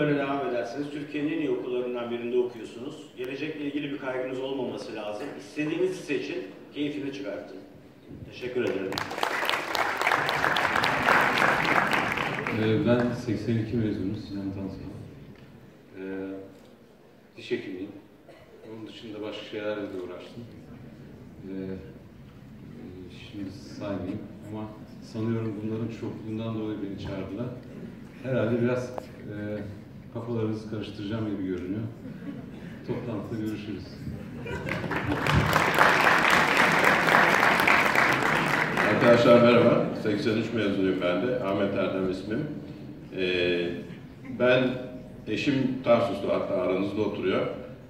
Böyle devam ederseniz Türkiye'nin en iyi okullarından birinde okuyorsunuz. Gelecekle ilgili bir kaygınız olmaması lazım. İstediğinizi seçin, keyfini çıkartın. Teşekkür ederim. Ee, Ben 82 mezunum Sinan Tansu. Ee, diş hekimiyim. Onun dışında başka şeylerle de uğraştım. Ee, e, şimdi saymayayım ama sanıyorum bunların çokluğundan dolayı beni çağırdılar. Herhalde biraz e, kafalarınızı karıştıracağım gibi görünüyor. Toplantıda görüşürüz. Arkadaşlar merhaba. 83 mezunuyum ben de. Ahmet Erdem ismim. Ee, ben eşim Tarsus'ta hatta aranızda oturuyor.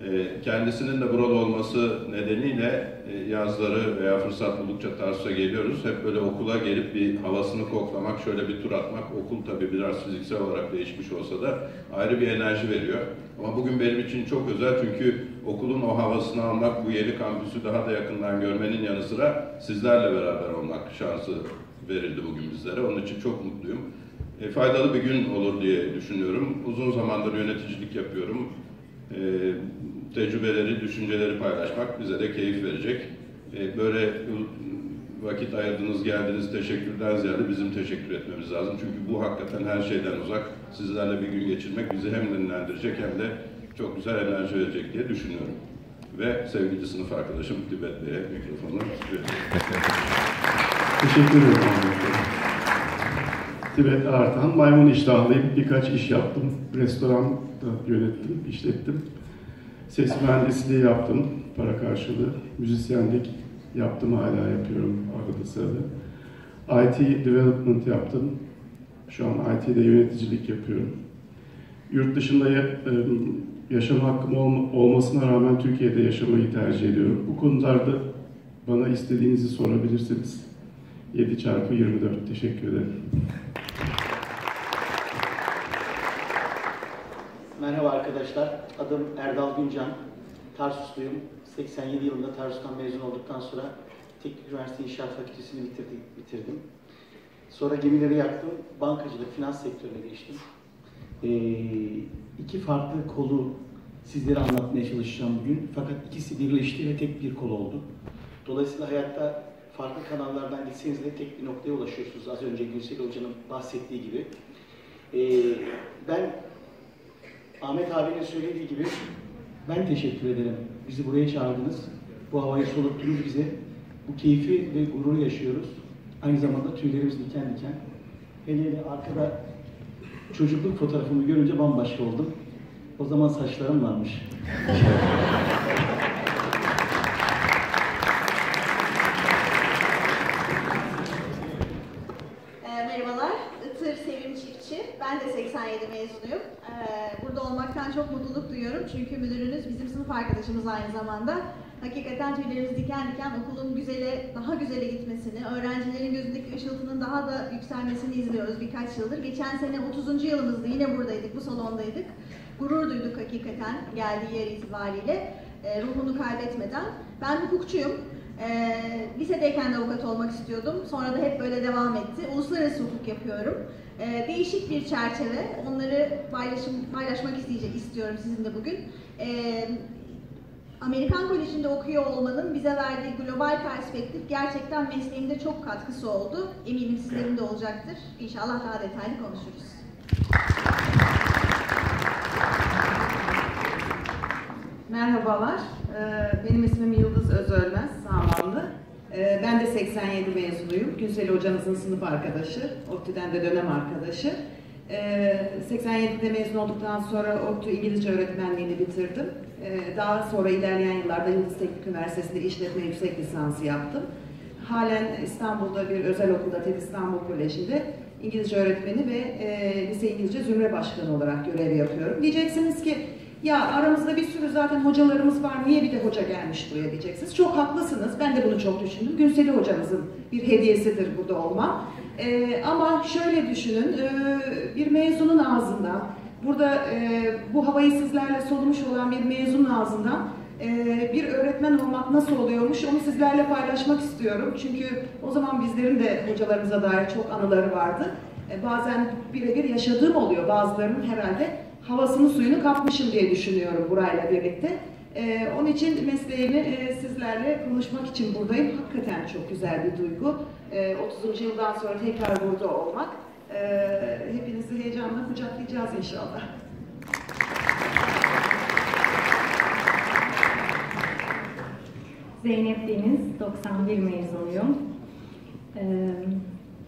Ee, kendisinin de burada olması nedeniyle yazları veya fırsat buldukça Tarsus'a geliyoruz. Hep böyle okula gelip bir havasını koklamak, şöyle bir tur atmak. Okul tabii biraz fiziksel olarak değişmiş olsa da ayrı bir enerji veriyor. Ama bugün benim için çok özel çünkü okulun o havasını almak, bu yeni kampüsü daha da yakından görmenin yanı sıra sizlerle beraber olmak şansı verildi bugün bizlere. Onun için çok mutluyum. E, faydalı bir gün olur diye düşünüyorum. Uzun zamandır yöneticilik yapıyorum. E, tecrübeleri, düşünceleri paylaşmak bize de keyif verecek. E, böyle vakit ayırdınız, geldiniz, teşekkürden ziyade bizim teşekkür etmemiz lazım. Çünkü bu hakikaten her şeyden uzak. Sizlerle bir gün geçirmek bizi hem dinlendirecek hem de çok güzel enerji verecek diye düşünüyorum. Ve sevgili sınıf arkadaşım Tibet Bey'e mikrofonu. Teşekkür ederim. Tibet Artan, maymun iştahlıyım. Birkaç iş yaptım. Restoran da yönettim, işlettim. Ses mühendisliği yaptım, para karşılığı. Müzisyenlik yaptım, hala yapıyorum arada sırada. IT development yaptım. Şu an IT'de yöneticilik yapıyorum. Yurt dışında ım, yaşam hakkım olma- olmasına rağmen Türkiye'de yaşamayı tercih ediyorum. Bu konularda bana istediğinizi sorabilirsiniz. 7 çarpı 24. Teşekkür ederim. Merhaba arkadaşlar, adım Erdal Güncan. Tarsusluyum. 87 yılında Tarsus'tan mezun olduktan sonra Teknik Üniversite İnşaat Fakültesini bitirdim. Sonra gemileri yaktım, bankacılık, finans sektörüne geçtim. Ee, iki farklı kolu sizlere anlatmaya çalışacağım bugün. Fakat ikisi birleşti ve tek bir kol oldu. Dolayısıyla hayatta farklı kanallardan gitseniz de tek bir noktaya ulaşıyorsunuz. Az önce Gülsel Hoca'nın bahsettiği gibi. Ee, ben Ahmet abinin söylediği gibi ben teşekkür ederim. Bizi buraya çağırdınız. Bu havayı soluttunuz bize. Bu keyfi ve gururu yaşıyoruz. Aynı zamanda tüylerimiz diken diken. Hele hele arkada çocukluk fotoğrafımı görünce bambaşka oldum. O zaman saçlarım varmış. duyuyorum çünkü müdürünüz bizim sınıf arkadaşımız aynı zamanda. Hakikaten tüylerimiz diken diken okulun güzele, daha güzele gitmesini, öğrencilerin gözündeki ışıltının daha da yükselmesini izliyoruz birkaç yıldır. Geçen sene 30. yılımızdı, yine buradaydık, bu salondaydık. Gurur duyduk hakikaten geldiği yer itibariyle, e, ruhunu kaybetmeden. Ben hukukçuyum. Ee, lisedeyken de avukat olmak istiyordum. Sonra da hep böyle devam etti. Uluslararası hukuk yapıyorum. Ee, değişik bir çerçeve. Onları paylaşım, paylaşmak isteyecek istiyorum sizinle bugün. Ee, Amerikan Koleji'nde okuyor olmanın bize verdiği global perspektif gerçekten mesleğimde çok katkısı oldu. Eminim sizlerin de olacaktır. İnşallah daha detaylı konuşuruz. Merhabalar, Ee, benim ismim Yıldız Özölmez. Ee, Ben de 87 mezunuyum, Günsel hocamızın sınıf arkadaşı, ODTÜ'den de dönem arkadaşı. Ee, 87'de mezun olduktan sonra ODTÜ İngilizce öğretmenliğini bitirdim. Ee, Daha sonra ilerleyen yıllarda Yıldız Teknik Üniversitesi'nde işletme yüksek lisansı yaptım. Halen İstanbul'da bir özel okulda TED İstanbul Koleji'nde İngilizce öğretmeni ve e, lise İngilizce zümre başkanı olarak görev yapıyorum. Diyeceksiniz ki ya aramızda bir sürü zaten hocalarımız var, niye bir de hoca gelmiş buraya diyeceksiniz. Çok haklısınız, ben de bunu çok düşündüm. Günseli hocamızın bir hediyesidir burada olmam. Ee, ama şöyle düşünün, e, bir mezunun ağzından, burada e, bu havayı sizlerle solumuş olan bir mezunun ağzından e, bir öğretmen olmak nasıl oluyormuş onu sizlerle paylaşmak istiyorum. Çünkü o zaman bizlerin de hocalarımıza dair çok anıları vardı. E, bazen birebir yaşadığım oluyor, bazılarının herhalde havasını suyunu kapmışım diye düşünüyorum burayla birlikte. Ee, onun için mesleğimi e, sizlerle konuşmak için buradayım. Hakikaten çok güzel bir duygu. Ee, 30. yıldan sonra tekrar burada olmak. Ee, hepinizi heyecanla kucaklayacağız inşallah. Zeynep Deniz, 91 mezunuyum. Ee,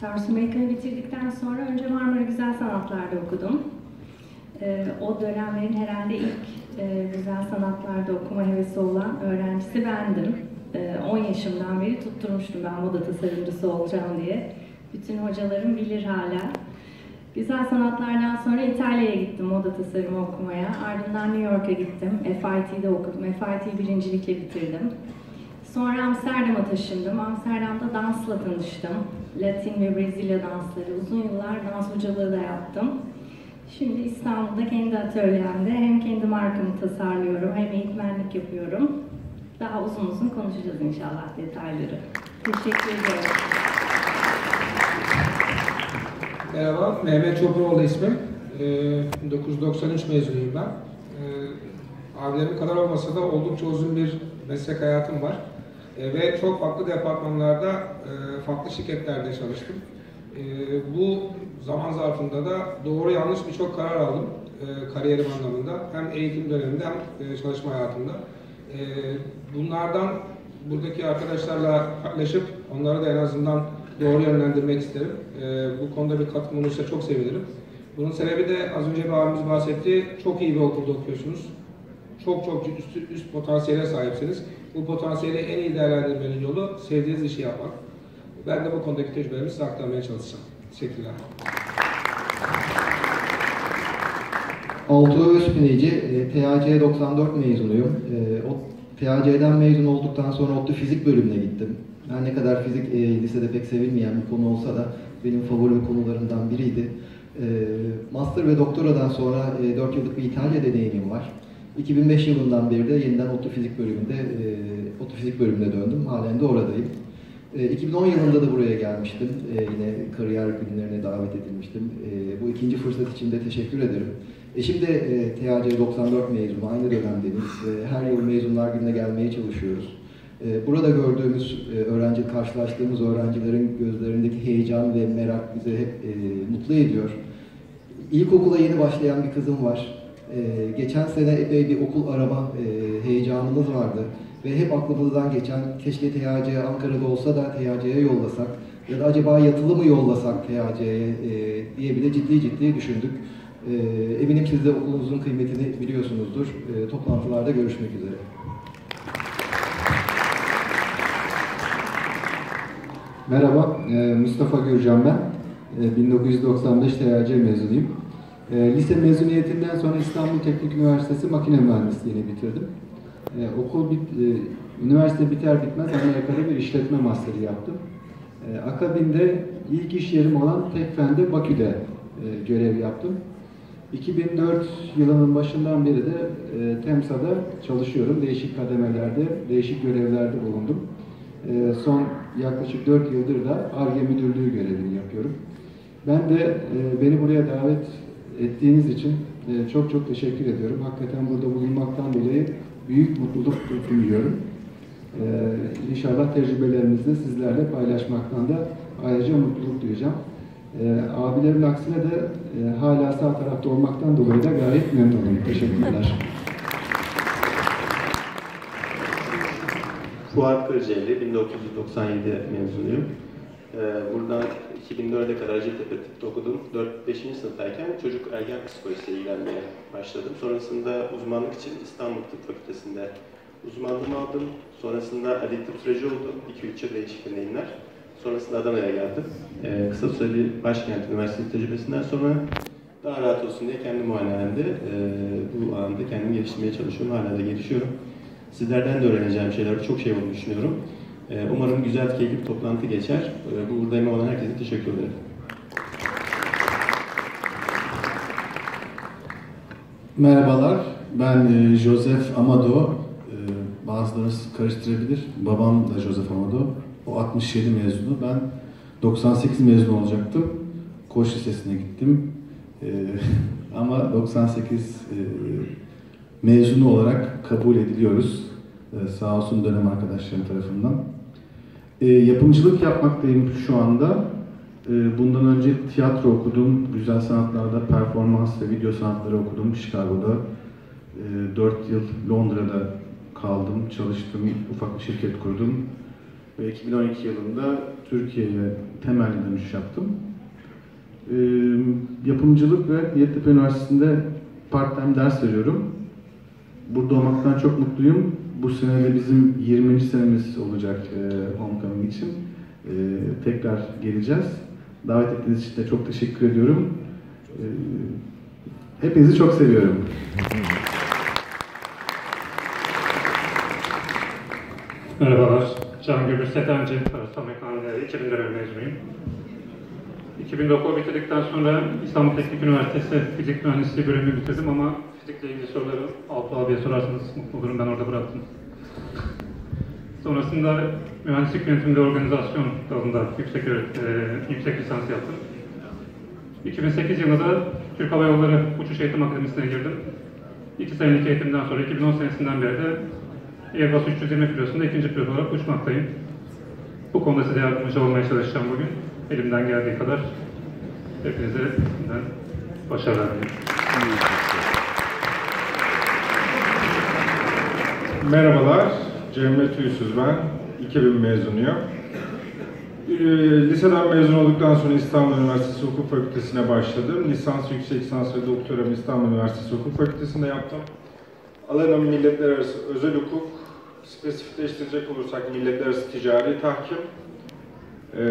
Tarsus Amerikan'ı bitirdikten sonra önce Marmara Güzel Sanatlar'da okudum. Ee, o dönemlerin herhalde ilk e, güzel sanatlarda okuma hevesi olan öğrencisi bendim. Ee, 10 yaşımdan beri tutturmuştum ben moda tasarımcısı olacağım diye. Bütün hocalarım bilir hala. Güzel sanatlardan sonra İtalya'ya gittim moda tasarımı okumaya. Ardından New York'a gittim. FIT'de okudum. FIT birincilikle bitirdim. Sonra Amsterdam'a taşındım. Amsterdam'da dansla tanıştım. Latin ve Brezilya dansları. Uzun yıllar dans hocalığı da yaptım. Şimdi İstanbul'da kendi atölyemde hem kendi markamı tasarlıyorum hem eğitmenlik yapıyorum. Daha uzun uzun konuşacağız inşallah detayları. Teşekkür ederim. Merhaba, Mehmet Çopuroğlu ismim. Ee, 1993 mezunuyum ben. Ee, abilerim kadar olmasa da oldukça uzun bir meslek hayatım var. Ee, ve çok farklı departmanlarda, e, farklı şirketlerde çalıştım. Ee, bu zaman zarfında da doğru yanlış birçok karar aldım e, kariyerim anlamında. Hem eğitim döneminde hem e, çalışma hayatımda. Ee, bunlardan buradaki arkadaşlarla paylaşıp onları da en azından doğru yönlendirmek isterim. Ee, bu konuda bir katkım olursa çok sevinirim. Bunun sebebi de az önce bir abimiz bahsetti. Çok iyi bir okulda okuyorsunuz. Çok çok üst, üst potansiyele sahipsiniz. Bu potansiyeli en iyi değerlendirmenin yolu sevdiğiniz işi yapmak. Ben de bu konudaki tecrübelerimi size aktarmaya çalışacağım. Teşekkürler. Altuğ Özpineci, e, TAC 94 mezunuyum. E, o TAC'den mezun olduktan sonra ODTÜ fizik bölümüne gittim. Her ne kadar fizik e, lisede pek sevilmeyen bir konu olsa da benim favori konularımdan biriydi. E, master ve doktoradan sonra e, 4 yıllık bir İtalya deneyimim var. 2005 yılından beri de yeniden ODTÜ fizik bölümünde, e, ODTÜ fizik bölümüne döndüm. Halen de oradayım. E, 2010 yılında da buraya gelmiştim. E, yine kariyer günlerine davet edilmiştim. E, bu ikinci fırsat için de teşekkür ederim. Eşim de TAC 94 mezunu, aynı dönemdeniz. E, her yıl mezunlar gününe gelmeye çalışıyoruz. Burada gördüğümüz, öğrenci, karşılaştığımız öğrencilerin gözlerindeki heyecan ve merak bizi hep mutlu ediyor. İlkokula yeni başlayan bir kızım var. Geçen sene epey bir okul arama heyecanımız vardı. Ve hep aklımızdan geçen, keşke THC Ankara'da olsa da THC'ye yollasak ya da acaba yatılı mı yollasak THC'ye e, diye bile ciddi ciddi düşündük. E, eminim siz de okulunuzun kıymetini biliyorsunuzdur. E, toplantılarda görüşmek üzere. Merhaba, e, Mustafa Gürcan ben. E, 1995 THC mezunuyum. E, Lise mezuniyetinden sonra İstanbul Teknik Üniversitesi Makine Mühendisliğini bitirdim. E, Okul bit, e, üniversite biter bitmez Amerika'da bir işletme master'ı yaptım. E, Akabinde ilk iş yerim olan Tekfen'de Bakü'de e, görev yaptım. 2004 yılının başından beri de e, TEMSA'da çalışıyorum. Değişik kademelerde, değişik görevlerde bulundum. E, son yaklaşık 4 yıldır da ARGE müdürlüğü görevini yapıyorum. Ben de e, beni buraya davet ettiğiniz için e, çok çok teşekkür ediyorum. Hakikaten burada bulunmaktan dolayı büyük mutluluk duyuyorum. E, inşallah tecrübelerimizi sizlerle paylaşmaktan da ayrıca mutluluk duyacağım. E, abilerimin aksine de e, hala sağ tarafta olmaktan dolayı da gayet memnunum. Teşekkürler. Fuat Kırcaeli, 1997 mezunuyum. Ee, buradan 2004'e kadar Hacettepe Tıp'ta okudum. 4-5. sınıftayken çocuk ergen psikolojisiyle ilgilenmeye başladım. Sonrasında uzmanlık için İstanbul Tıp Fakültesi'nde uzmanlığımı aldım. Sonrasında adli tıp süreci oldu. 2-3 yıl değişik deneyimler. Sonrasında Adana'ya geldim. Ee, kısa süre bir başkent üniversitesi tecrübesinden sonra daha rahat olsun diye kendi muayenehanemde e, bu alanda kendimi geliştirmeye çalışıyorum. Hala da gelişiyorum. Sizlerden de öğreneceğim şeyler, çok şey olduğunu düşünüyorum. Ee, umarım güzel, keyifli bir toplantı geçer. Ee, bu buradayım olan herkese teşekkür ederim. Merhabalar, ben e, Joseph Amado. E, Bazılarınız karıştırabilir. Babam da Joseph Amado. O 67 mezunu. Ben 98 mezun olacaktım. Koç Lisesi'ne gittim. Ama 98 e, mezunu olarak kabul ediliyoruz. Sağ olsun dönem arkadaşlarım tarafından. E, yapımcılık yapmaktayım şu anda. E, bundan önce tiyatro okudum, güzel sanatlarda performans ve video sanatları okudum Chicago'da. E, 4 yıl Londra'da kaldım, çalıştım, ufak bir şirket kurdum. Ve 2012 yılında Türkiye'ye temel dönüş yaptım. E, yapımcılık ve Yeditepe Üniversitesi'nde part-time ders veriyorum. Burada olmaktan çok mutluyum. Bu sene de bizim 20. senemiz olacak e, Homecoming için. E, tekrar geleceğiz. Davet ettiğiniz için de çok teşekkür ediyorum. E, hepinizi çok seviyorum. Merhabalar, Can Gürbüz Setenci, Tarısal Mekanikleri 2000 dönem mezunuyum. 2009 bitirdikten sonra İstanbul Teknik Üniversitesi Fizik Mühendisliği bölümünü bitirdim ama fizikle ilgili soruları Altuğ abiye sorarsanız mutlu olurum, ben orada bıraktım. Sonrasında mühendislik yönetiminde organizasyon dalında yüksek, e, yüksek lisans yaptım. 2008 yılında Türk Hava Yolları Uçuş Eğitim Akademisi'ne girdim. İki senelik eğitimden sonra 2010 senesinden beri de Airbus 320 pilotunda ikinci pilot olarak uçmaktayım. Bu konuda size yardımcı olmaya çalışacağım bugün. Elimden geldiği kadar hepinize başarılar diliyorum. Merhabalar, Cemre Tüysüz ben. 2000 mezunuyum. Ee, Liseden mezun olduktan sonra İstanbul Üniversitesi Hukuk Fakültesi'ne başladım. Lisans, yüksek lisans ve doktoramı İstanbul Üniversitesi Hukuk Fakültesi'nde yaptım. Alanım milletler arası özel hukuk, spesifikleştirecek olursak milletler arası ticari tahkim. Ee,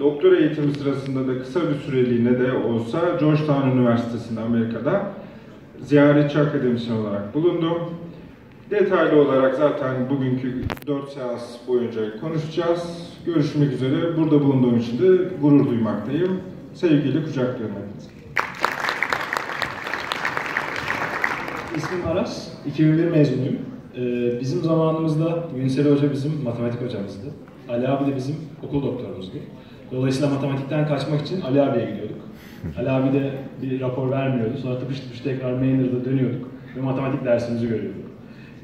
doktora eğitimi sırasında da kısa bir süreliğine de olsa Georgetown Üniversitesi'nde Amerika'da ziyaretçi akademisyen olarak bulundum. Detaylı olarak zaten bugünkü 4 seans boyunca konuşacağız. Görüşmek üzere. Burada bulunduğum için de gurur duymaktayım. Sevgiyle kucaklıyorum hepinizi. İsmim Aras, 2001 mezunuyum. Ee, bizim zamanımızda Günsel Hoca bizim matematik hocamızdı. Ali abi de bizim okul doktorumuzdu. Dolayısıyla matematikten kaçmak için Ali abiye gidiyorduk. Ali abi de bir rapor vermiyordu. Sonra tıpış tıpış tekrar Maynard'da dönüyorduk ve matematik dersimizi görüyorduk.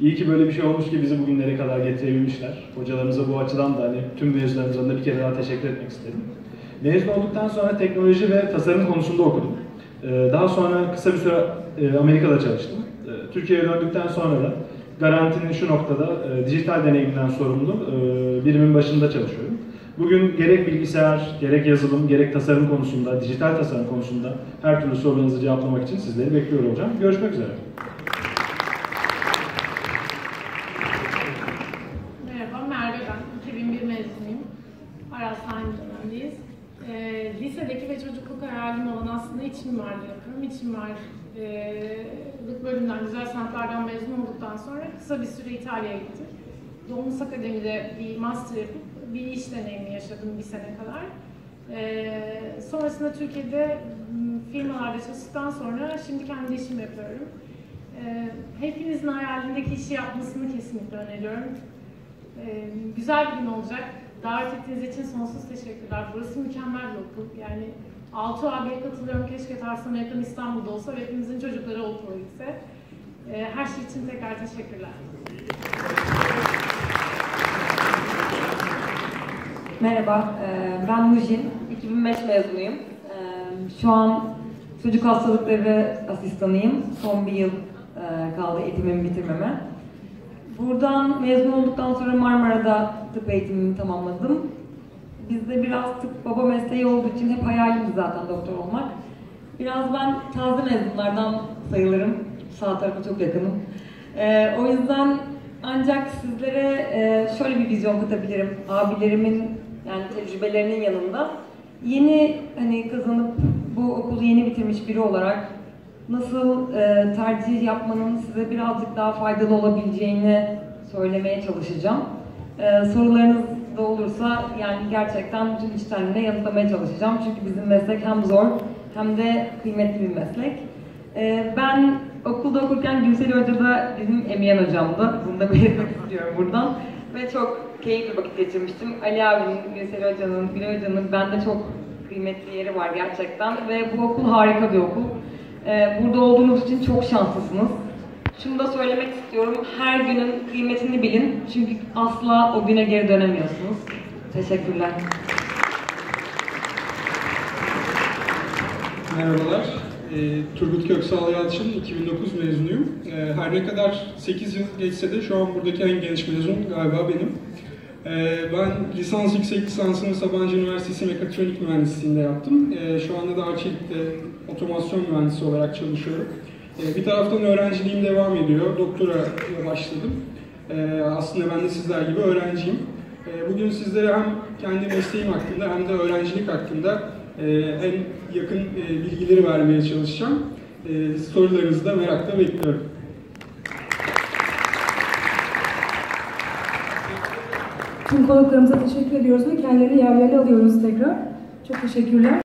İyi ki böyle bir şey olmuş ki bizi bugünlere kadar getirebilmişler. Hocalarımıza bu açıdan da hani tüm mezunlarımıza da bir kere daha teşekkür etmek istedim. Mezun olduktan sonra teknoloji ve tasarım konusunda okudum. Ee, Daha sonra kısa bir süre e, Amerika'da çalıştım. Ee, Türkiye'ye döndükten sonra da garantinin şu noktada e, dijital deneyimden sorumlu e, birimin başında çalışıyorum. Bugün gerek bilgisayar, gerek yazılım, gerek tasarım konusunda, dijital tasarım konusunda her türlü sorularınızı cevaplamak için sizleri bekliyor olacağım. Görüşmek üzere. Merhaba, Merve ben. 2001 mezunuyum. Aras aynı dönemdeyiz. Ee, lisedeki ve çocukluk hayalim olan aslında iç mimarlığı yapıyorum. İç mimarlık bölümünden, güzel sanatlardan mezun olduktan sonra kısa bir süre İtalya'ya gittim. Domus Akademi'de bir master yapıp bir iş deneyimi yaşadım bir sene kadar. Ee, sonrasında Türkiye'de m, firmalarda çalıştıktan sonra şimdi kendi işimi yapıyorum. Ee, hepinizin hayalindeki işi yapmasını kesinlikle öneriyorum. Ee, güzel bir gün olacak. Davet ettiğiniz için sonsuz teşekkürler. Burası mükemmel bir okul. Yani Altuğ abiye katılıyorum. Keşke Tarsus'a yakın İstanbul'da olsa ve hepimizin çocukları okula gitse. Ee, her şey için tekrar teşekkürler. Merhaba, e, ben Mujin, 2005 mezunuyum. E, Şu an çocuk hastalıkları asistanıyım. Son bir yıl e, kaldı eğitimimi bitirmeme. Buradan mezun olduktan sonra Marmara'da tıp eğitimimi tamamladım. Bizde biraz tıp baba mesleği olduğu için hep hayalimdi zaten doktor olmak. Biraz ben taze mezunlardan sayılırım. Sağ tarafa çok yakınım. E, o yüzden ancak sizlere e, şöyle bir vizyon katabilirim. Abilerimin yani tecrübelerinin yanında yeni hani kazanıp bu okulu yeni bitirmiş biri olarak nasıl e, tercih yapmanın size birazcık daha faydalı olabileceğini söylemeye çalışacağım. E, sorularınız da olursa yani gerçekten bütün içtenliğine yanıtlamaya çalışacağım. Çünkü bizim meslek hem zor hem de kıymetli bir meslek. E, ben okulda okurken Gülsel Hoca da bizim Emiyen hocamdı. Bunu da belirtmek istiyorum buradan. Ve çok keyifli vakit geçirmiştim. Ali abinin, Gülsel Hoca'nın, Gülay Hoca'nın bende çok kıymetli yeri var gerçekten. Ve bu okul harika bir okul. Ee, burada olduğunuz için çok şanslısınız. Şunu da söylemek istiyorum. Her günün kıymetini bilin. Çünkü asla o güne geri dönemiyorsunuz. Teşekkürler. Merhabalar, e, Turgut Köksal Yalçın, 2009 mezunuyum. E, her ne kadar 8 yıl geçse de şu an buradaki en genç mezun galiba benim. E, ben lisans yüksek lisansımı Sabancı Üniversitesi Mekatronik Mühendisliğinde yaptım. E, şu anda da Arçelik'te otomasyon mühendisi olarak çalışıyorum. E, bir taraftan öğrenciliğim devam ediyor, doktora başladım. E, aslında ben de sizler gibi öğrenciyim. E, bugün sizlere hem kendi mesleğim hakkında hem de öğrencilik hakkında en yakın e, bilgileri vermeye çalışacağım. Sorularınızı da merakla bekliyorum. Tüm konuklarımıza teşekkür ediyoruz ve kendilerini yerlerine alıyoruz tekrar. Çok teşekkürler.